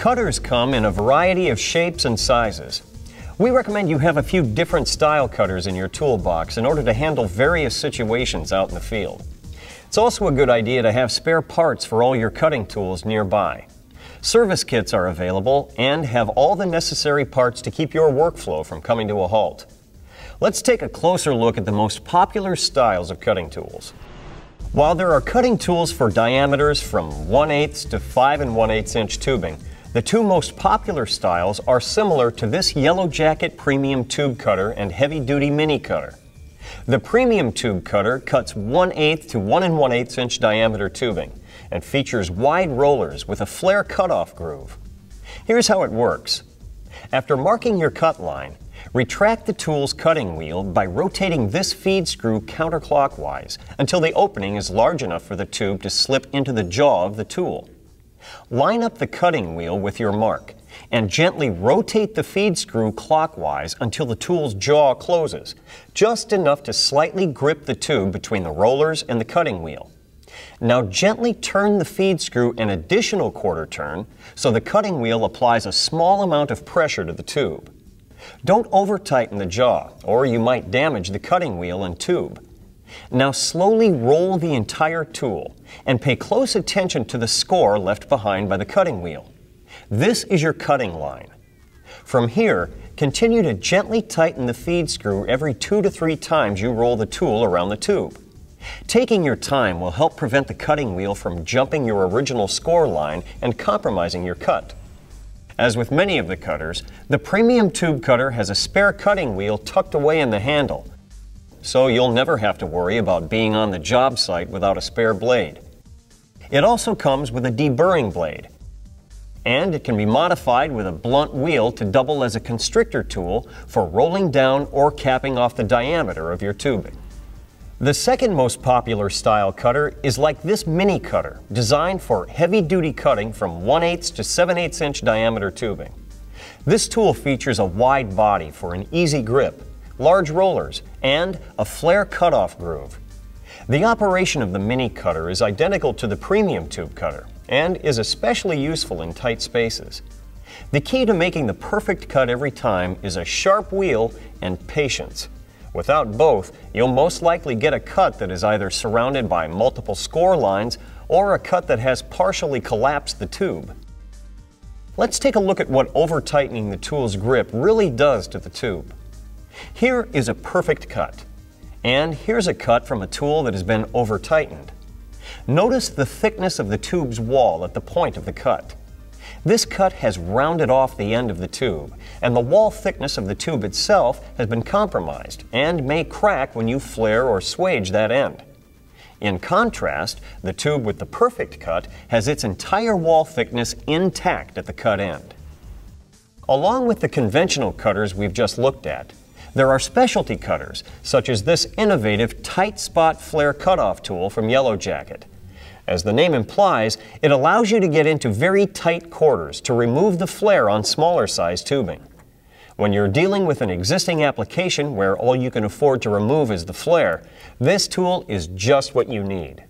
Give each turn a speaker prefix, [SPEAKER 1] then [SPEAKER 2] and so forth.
[SPEAKER 1] Cutters come in a variety of shapes and sizes. We recommend you have a few different style cutters in your toolbox in order to handle various situations out in the field. It's also a good idea to have spare parts for all your cutting tools nearby. Service kits are available and have all the necessary parts to keep your workflow from coming to a halt. Let's take a closer look at the most popular styles of cutting tools. While there are cutting tools for diameters from 1 8 to 5 and 1 8 inch tubing, the two most popular styles are similar to this Yellow Jacket Premium Tube Cutter and Heavy Duty Mini Cutter. The Premium Tube Cutter cuts 1 8 to 1 and 1 8 inch diameter tubing and features wide rollers with a flare cutoff groove. Here's how it works. After marking your cut line, retract the tool's cutting wheel by rotating this feed screw counterclockwise until the opening is large enough for the tube to slip into the jaw of the tool. Line up the cutting wheel with your mark and gently rotate the feed screw clockwise until the tool's jaw closes, just enough to slightly grip the tube between the rollers and the cutting wheel. Now gently turn the feed screw an additional quarter turn so the cutting wheel applies a small amount of pressure to the tube. Don't over tighten the jaw or you might damage the cutting wheel and tube. Now slowly roll the entire tool and pay close attention to the score left behind by the cutting wheel. This is your cutting line. From here, continue to gently tighten the feed screw every two to three times you roll the tool around the tube. Taking your time will help prevent the cutting wheel from jumping your original score line and compromising your cut. As with many of the cutters, the premium tube cutter has a spare cutting wheel tucked away in the handle, so you'll never have to worry about being on the job site without a spare blade. It also comes with a deburring blade, and it can be modified with a blunt wheel to double as a constrictor tool for rolling down or capping off the diameter of your tubing. The second most popular style cutter is like this mini cutter, designed for heavy duty cutting from 1 8 to 7 8 inch diameter tubing. This tool features a wide body for an easy grip large rollers, and a flare cutoff groove. The operation of the mini cutter is identical to the premium tube cutter and is especially useful in tight spaces. The key to making the perfect cut every time is a sharp wheel and patience. Without both, you'll most likely get a cut that is either surrounded by multiple score lines or a cut that has partially collapsed the tube. Let's take a look at what over-tightening the tool's grip really does to the tube. Here is a perfect cut. And here's a cut from a tool that has been over tightened. Notice the thickness of the tube's wall at the point of the cut. This cut has rounded off the end of the tube, and the wall thickness of the tube itself has been compromised and may crack when you flare or swage that end. In contrast, the tube with the perfect cut has its entire wall thickness intact at the cut end. Along with the conventional cutters we've just looked at, there are specialty cutters, such as this innovative tight spot flare cutoff tool from Yellow Jacket. As the name implies, it allows you to get into very tight quarters to remove the flare on smaller size tubing. When you're dealing with an existing application where all you can afford to remove is the flare, this tool is just what you need.